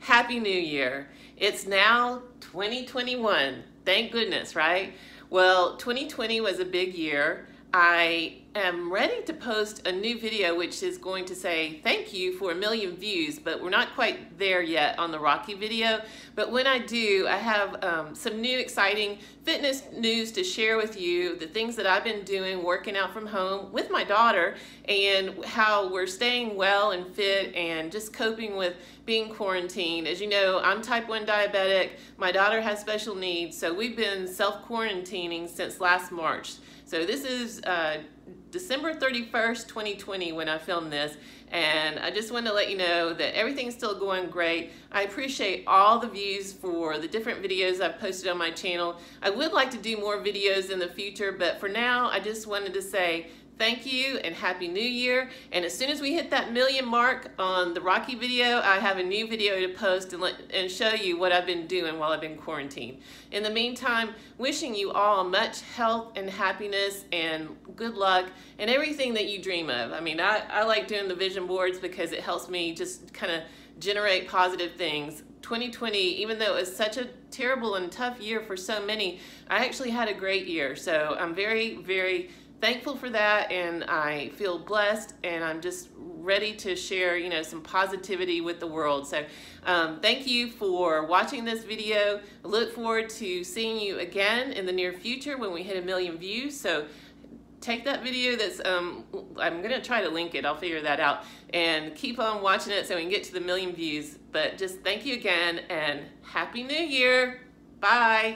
Happy New Year. It's now 2021. Thank goodness, right? Well, 2020 was a big year. I am ready to post a new video which is going to say thank you for a million views, but we're not quite there yet on the Rocky video. But when I do, I have um, some new exciting fitness news to share with you, the things that I've been doing working out from home with my daughter and how we're staying well and fit and just coping with being quarantined. As you know, I'm type 1 diabetic, my daughter has special needs, so we've been self-quarantining since last March. So this is uh, December 31st, 2020 when I filmed this. And I just want to let you know that everything's still going great. I appreciate all the views for the different videos I've posted on my channel. I would like to do more videos in the future, but for now, I just wanted to say thank you and happy new year. And as soon as we hit that million mark on the rocky video i have a new video to post and, let, and show you what i've been doing while i've been quarantined. In the meantime wishing you all much health and happiness and good luck and everything that you dream of. I mean i, I like doing the vision boards because it helps me just kind of generate positive things. 2020 even though it was such a terrible and tough year for so many i actually had a great year. So i'm very very thankful for that and I feel blessed and I'm just ready to share you know some positivity with the world. So um, thank you for watching this video. I look forward to seeing you again in the near future when we hit a million views. So take that video that's um, I'm gonna try to link it. I'll figure that out. And keep on watching it so we can get to the million views. But just thank you again and happy new year. Bye